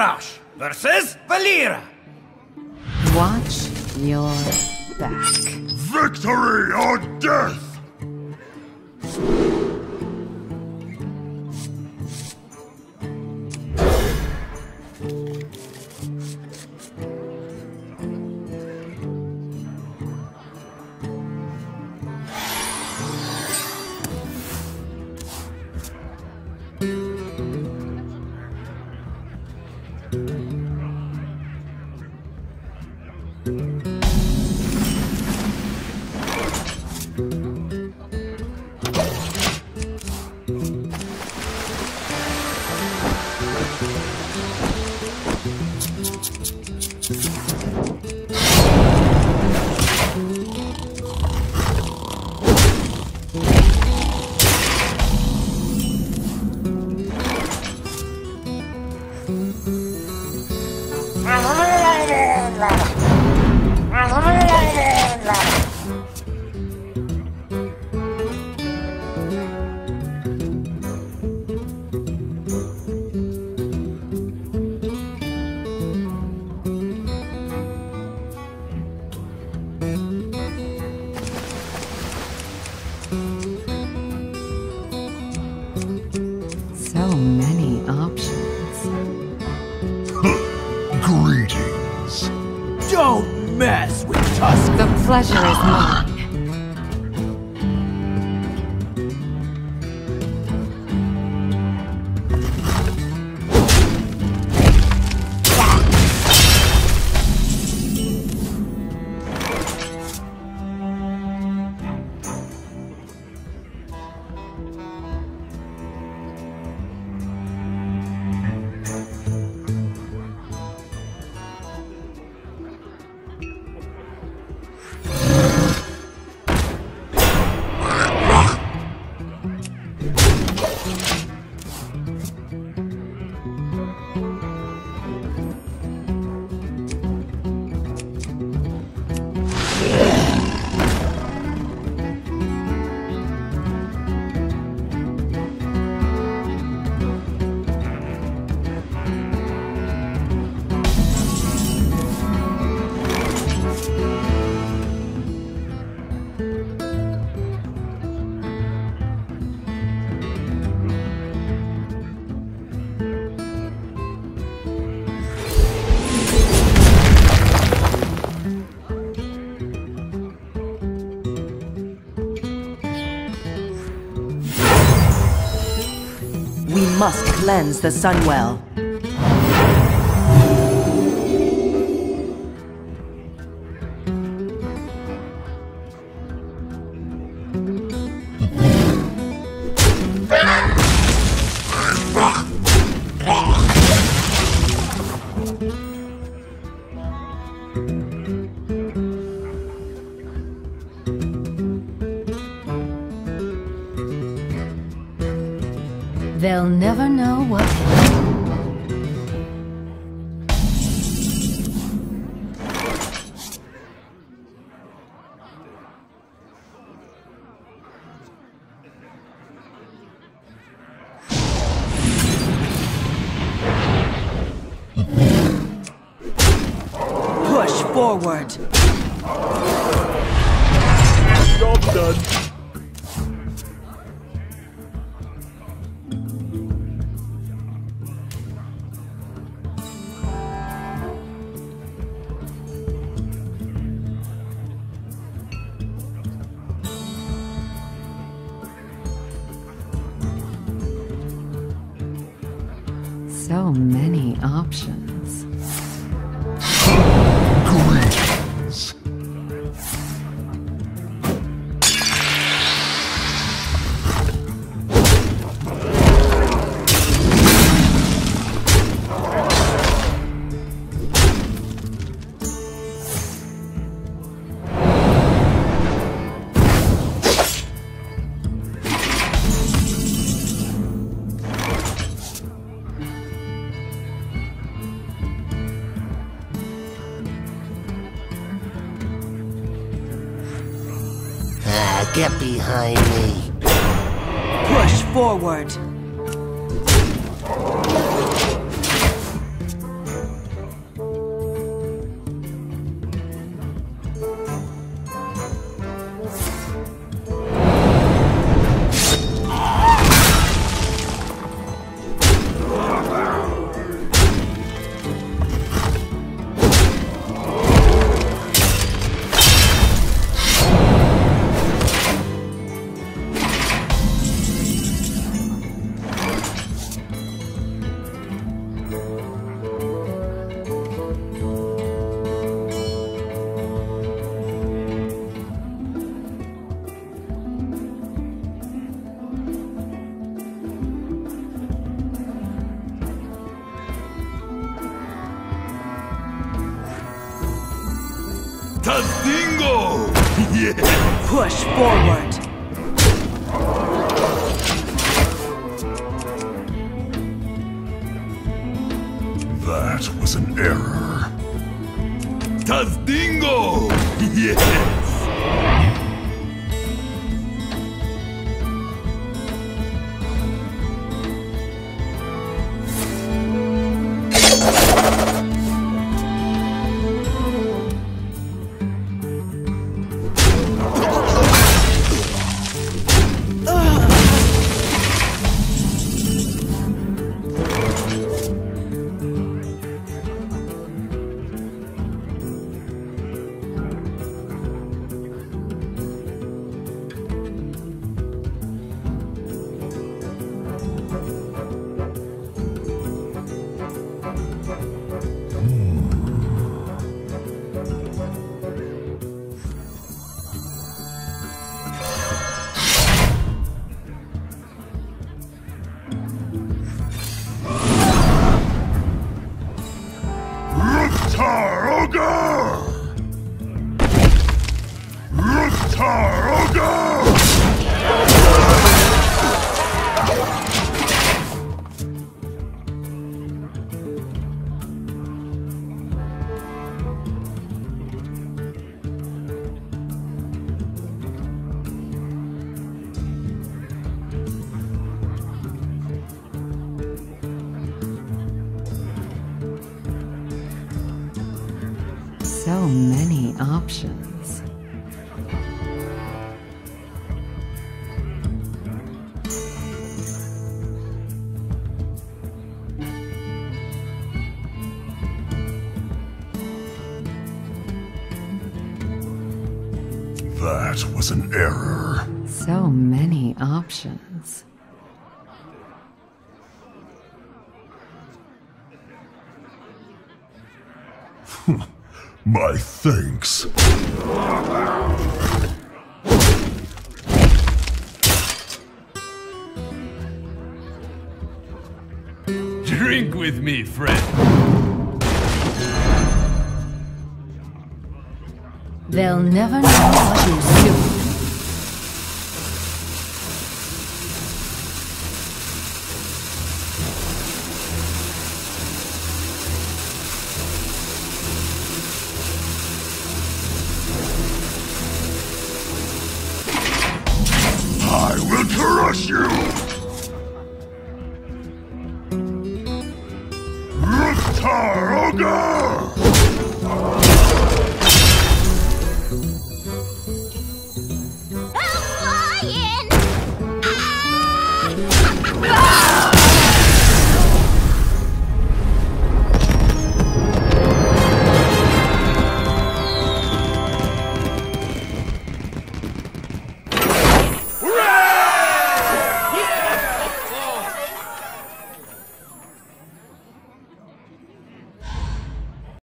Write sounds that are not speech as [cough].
Garrosh versus Valeera. Watch your back. Victory or death! So many options. [laughs] Greetings. Don't mess with Tusk. The pleasure is mine. Must cleanse the Sunwell. Forward. Job done. So many options. Get behind me. Push forward. Tazdingo! [laughs] yeah! Push forward. That was an error. Tazdingo! [laughs] yes! Ruktar So many options. That was an error. So many options. [laughs] My thanks. Drink with me, friend. They'll never know what is doing. Ruktar Ogre!